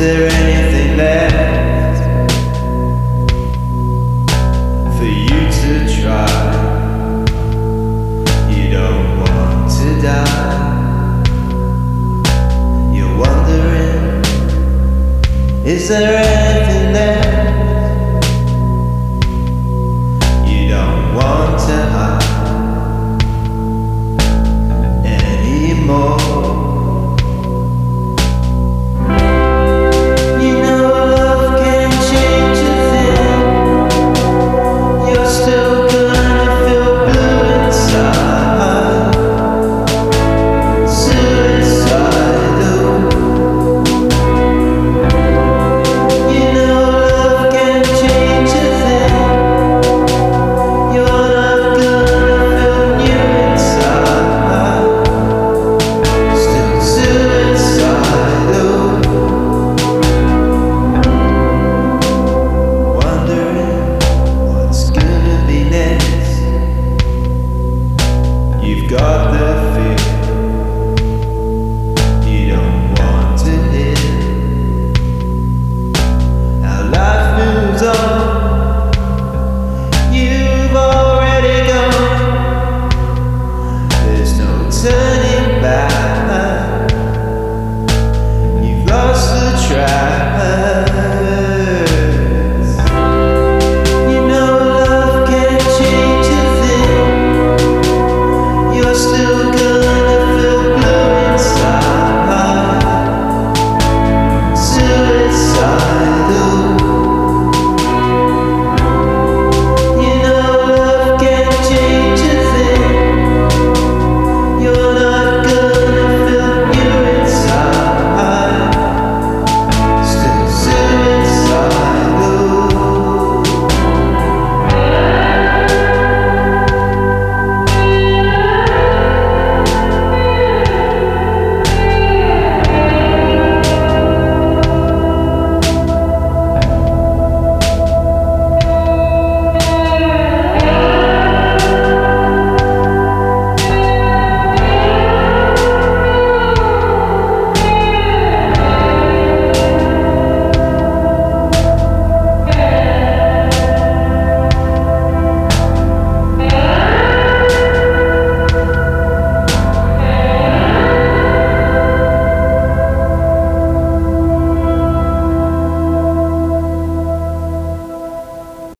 there anything left for you to try? You don't want to die. You're wondering, is there anything?